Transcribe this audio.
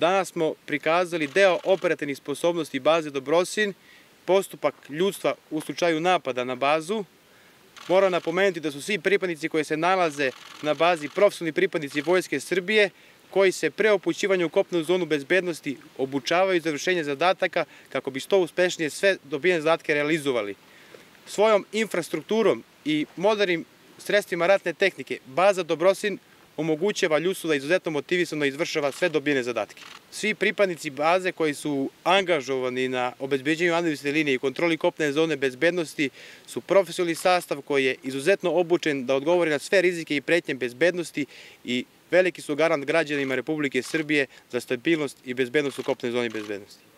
Danas smo prikazali deo operativnih sposobnosti baze Dobrosin, postupak ljudstva u slučaju napada na bazu. Moram napomenuti da su svi pripadnici koji se nalaze na bazi profesionalni pripadnici Vojske Srbije, koji se pre opućivanja u kopnu zonu bezbednosti obučavaju za vršenje zadataka kako bi što uspešnije sve dobijene zadatke realizovali. Svojom infrastrukturom i modernim sredstvima ratne tehnike, baza Dobrosin omogućava ljudstvu da izuzetno motivisano izvršava sve dobijene zadatke. Svi pripadnici baze koji su angažovani na obezbeđenju administrativne linije i kontroli kopne zone bezbednosti su profesionalni sastav koji je izuzetno obučen da odgovori na sve rizike i pretnje bezbednosti i veliki su garant građanima Republike Srbije za stabilnost i bezbednost u kopnoj zoni bezbednosti.